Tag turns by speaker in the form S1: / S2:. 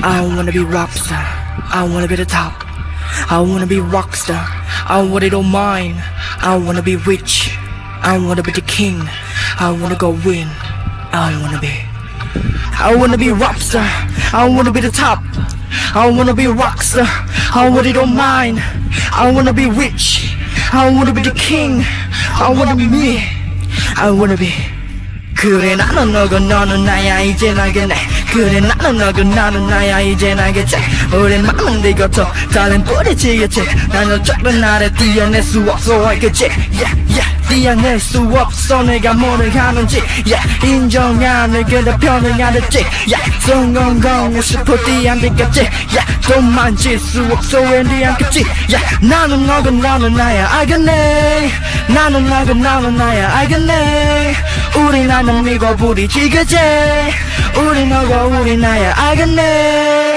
S1: I wanna be rockstar. I wanna be the top. I wanna be rockstar. I want it all mine. I wanna be rich. I wanna be the king. I wanna go win. I wanna be. I wanna be rockstar. I wanna be the top. I wanna be rockstar. I want it all mine. I wanna be rich. I wanna be the king. I wanna be me. I wanna be. 그래 나는 너고 너는 나야 이제 알겠네 그래 나는 너고 나는 나야 이제 알겠지 우리 많은 데부터 다른 뿌리치겠지 난 어쩌면 나를 뛰어낼 수 없어 알겠지 yeah, yeah. 뛰어낼 수 없어 내가 뭐를 하는지 yeah. 인정하는 그대 편을 알았지 yeah. 성공공을 싶어 뛰어내겠지 yeah. 돈 만질 수 없어 왠지 않겠지 yeah. 나는 너고 너는 나야 알겠네 나는 너고 너는 나야 알겠네. 우리 나는 미고 부딪히겠지. 우리 너고 우리 나야 알겠네